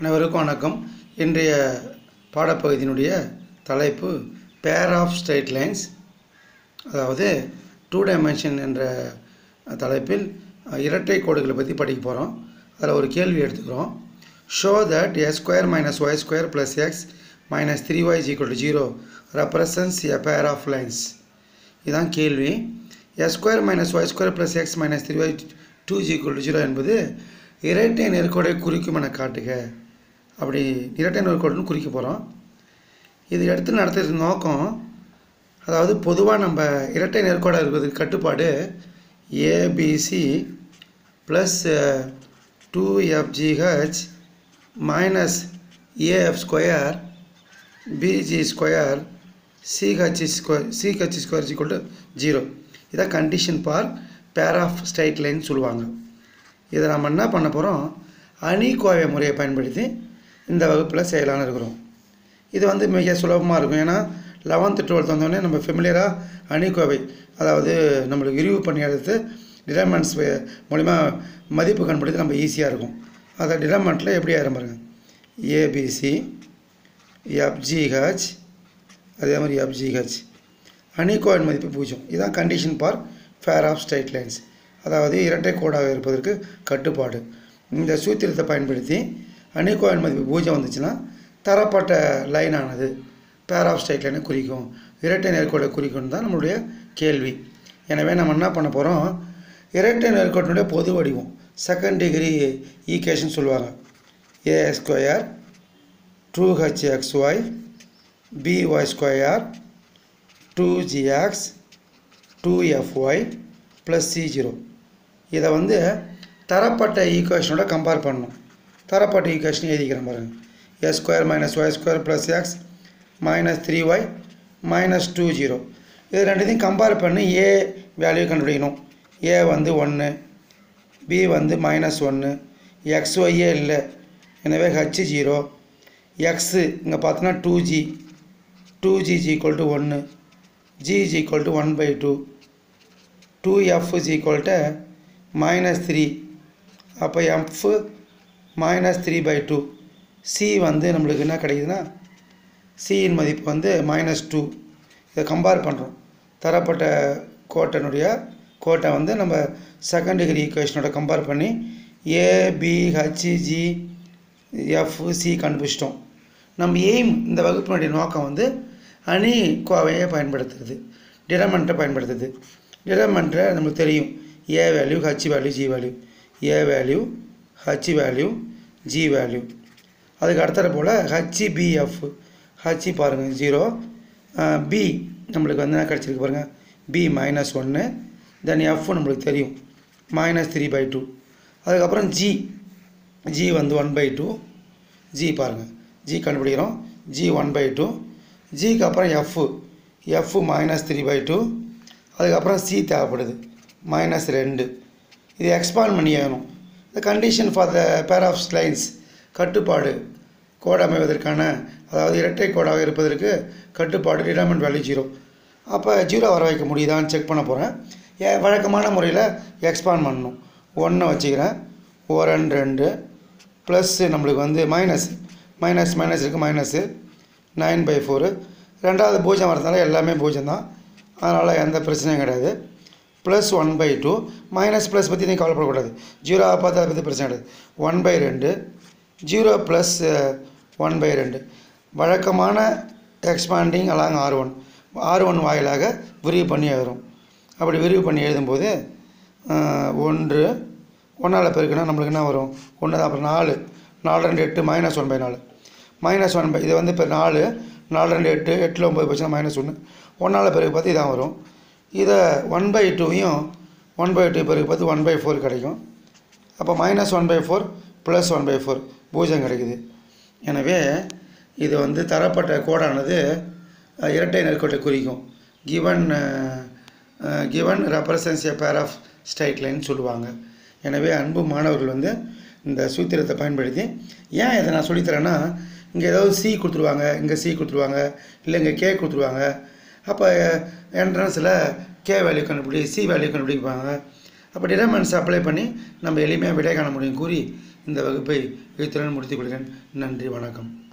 அனைவருக்கும் வணக்கம். இன்றைய பாடப்பகுதியினுடைய தலைப்பு பேர் ஆஃப் ஸ்ட்ரைட் லைன்ஸ் அதாவது டூ டைமென்ஷன் என்ற தலைப்பில் இரட்டை கோடுகளை பற்றி படிக்க போகிறோம் அதில் ஒரு கேள்வி எடுத்துக்கிறோம். Show that a square minus y square plus x minus three y equal to zero represents a pair of lines இதுதான் கேள்வி. X square minus y square plus x minus three y two equal to zero என்பது இரட்டை நெருக்கோடை குறிக்கும் என காட்டுக. அப்படி இரட்டை நெருக்கோடுன்னு குறிக்க போகிறோம் இது எடுத்து நடத்துறது நோக்கம் அதாவது பொதுவாக நம்ம இரட்டை நேர்கோடாக இருக்கிறதுக்கு கட்டுப்பாடு ABC plus two FGH minus AF square BG square CH square CH square equal to zero இதான் condition for pair of straight line சொல்லுவாங்க. இதை நம்ம என்ன பண்ண போகிறோம் அணி கோவை முறையை பயன்படுத்தி இந்த வகுப்பில் செய்யலாம்னு இருக்கிறோம். இது வந்து மிக சுலபமாக இருக்கும். ஏன்னா லெவன்த்து டுவெல்த் வந்தோடனே நம்ம ஃபெமிலியராக அணிக்கோவை அதாவது நம்மளுக்கு விரிவு பண்ணி எடுத்து டிடர்மெண்ட்ஸ் மூலிமா மதிப்பு கண்டுபிடித்து நம்ம ஈஸியாக இருக்கும். அதை டிடர்மெண்ட்டில் எப்படி ஆரம்பிங்க ஏபிசி எஃப்ஜிஹெச் அதே மாதிரி எஃப்ஜிஹெச் அணிகோவின் மதிப்பு பூஜ்ஜியம். இதுதான் condition for pair of straight lines அதாவது இரட்டை கோடாக இருப்பதற்கு கட்டுப்பாடு. இந்த சூத்திரத்தை பயன்படுத்தி அணிகோவின் மதிப்பு பூஜ்ஜியம் வந்துச்சுன்னா தரப்பட்ட லைனானது பேர் ஆஃப் ஸ்ட்ரைட் லைனை குறிக்கும். இரட்டை நேர்கோடை குறிக்கும்னு தான் நம்மளுடைய கேள்வி. எனவே நம்ம என்ன பண்ண போகிறோம் இரட்டை நேர்கோட்டினுடைய பொது வடிவம் செகண்ட் டிகிரி ஈகேஷன் சொல்லுவாங்க. A square two h x y by square two g x two f y plus c zero இதை வந்து தரப்பட்ட ஈக்குவேஷனோட கம்பேர் பண்ணணும். தரப்பட்ட ஈக்குவேஷன் எழுதிக்கிறேன் பாருங்க. X square minus y square plus x minus three y minus two zero இது ரெண்டுத்தையும் compare பண்ணி ஏ வேல்யூ கண்டுபிடிக்கணும். ஏ வந்து ஒன்று பி வந்து மைனஸ் ஒன்று எக்ஸ் ஒய்யே இல்லை. எனவே ஹச் ஜீரோ எக்ஸு இங்கே பார்த்தோன்னா two g two g g equal to ஒன்று g is equal to one by two two f is equal to minus three அப்போ f minus three by two c வந்து நம்மளுக்கு என்ன கிடைக்குதுன்னா சியின் மதிப்பு வந்து மைனஸ் டூ இதை கம்பேர் பண்ணுறோம் தரப்பட்ட கோட்டனுடைய கோட்டை வந்து நம்ம செகண்ட் டிகிரி ஈக்குவேஷனோட கம்பேர் பண்ணி ஏபிஹெச்ஜி எஃப் சி கண்டுபிடிச்சிட்டோம். நம்ம எய்ம் இந்த வகுப்பினுடைய நோக்கம் வந்து அணி கோவையை பயன்படுத்துறது. டிடர்மெண்ட்டை பயன்படுத்துது டிடர்மெண்ட்டை நமக்கு தெரியும். A value H value G value A value H value G value அதுக்கு அடுத்தது போல் ஹச்சி பிஎஃப் ஹச்சி பாருங்கள் ஜீரோ பி நம்மளுக்கு வந்து என்ன கிடச்சிருக்கு பாருங்கள் பி மைனஸ் ஒன்று தென் எஃப் நம்மளுக்கு தெரியும். மைனஸ் த்ரீ பை டூ அதுக்கப்புறம் ஜி ஜி வந்து ஒன் பை டூ ஜி பாருங்கள் ஜி கண்டுபிடிக்கிறோம். ஜி ஒன் பை டூ ஜிக்கு அப்புறம் f f minus three by two அதுக்கப்புறம் சி தேவைப்படுது. மைனஸ் ரெண்டு. இது எக்ஸ்பாண்ட் பண்ணி ஆகணும் த கண்டிஷன் ஃபார் த பேர் ஆஃப் லைன்ஸ் கட்டுப்பாடு கோடு அமைவதற்கான அதாவது இரட்டை கோடாக இருப்பதற்கு கட்டுப்பாடு டிடர்மெண்ட் வேல்யூ ஜீரோ அப்போ ஜீரோ வர வைக்க முடியுதான்னு செக் பண்ண போகிறேன் ஏ வழக்கமான முறையில் எக்ஸ்பாண்ட் பண்ணணும். ஒன்றை வச்சுக்கிறேன். ஓரன் ரெண்டு ப்ளஸ்ஸு நம்மளுக்கு வந்து மைனஸ் மைனஸ் மைனஸ் இருக்குது மைனஸு நைன் பை ஃபோரு ரெண்டாவது பூஜ்ஜியம் வரதுனால எல்லாமே பூஜ்ஜியம் தான் அதனால் எந்த பிரச்சனையும் கிடையாது. Plus one by two minus plus பற்றி நீங்கள் கவலைப்படக்கூடாது. ஜீரோ பார்த்து அதை பற்றி பிரச்சனை கிடையாது. ஒன் பை ரெண்டு ஜீரோ ப்ளஸ் ஒன் பை ரெண்டு. வழக்கமான expanding along R one R one வாயிலாக விரிவு பண்ணி எழுதும் அப்படி விரிவு பண்ணி எழுதும்போது uh, ஒன்று ஒன்றால் பெருக்குனா நம்மளுக்கு என்ன வரும்? ஒன்று தான் அப்புறம் நாலு. நாலு ரெண்டு எட்டு மைனஸ் ஒன் பை நாலு. மைனஸ் ஒன் பை இது வந்து இப்போ நாலு நாலு ரெண்டு எட்டு எட்டில் ஒம்பது போச்சுன்னா மைனஸ் ஒன்று ஒன்றால் பிறகு பார்த்து இதான் வரும். இதை ஒன் பை டூவையும் ஒன் பை டூ பிறகு பார்த்து ஒன் பை ஃபோர் கிடைக்கும். அப்போ minus one by four plus one by four பூஜ்ஜியம் கிடைக்குது. எனவே இது வந்து தரப்பட்ட கோடானது இரட்டை நெற்கோட்டை குறிக்கும். Given given represents a pair of straight line சொல்லுவாங்க. எனவே அன்பு மாணவர்கள் வந்து இந்த சூத்திரத்தை பயன்படுத்தி ஏன் இதை நான் சொல்லித்தரேன்னா இங்கே ஏதாவது சி கொடுத்துருவாங்க இங்கே சி கொடுத்துருவாங்க இல்லை இங்கே கே கொடுத்துருவாங்க அப்போ என்ட்ரன்ஸில் கே வேல்யூ கண்டுபிடி சி வேல்யூ கண்டுபிடிப்பாங்க. அப்போ டிடர்மெண்ட்ஸ் அப்ளை பண்ணி நம்ம எளிமையாக விடை காண முடியும் கூறி இந்த வகுப்பை இத்துடன் முடித்துக் கொள்கிறேன். நன்றி வணக்கம்.